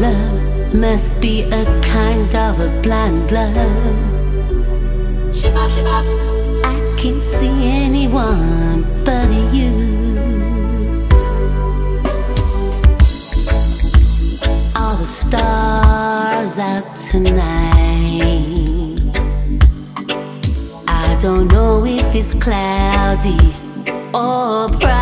Love must be a kind of a blind love. I can't see anyone but you. All the stars out tonight. I don't know if it's cloudy or bright.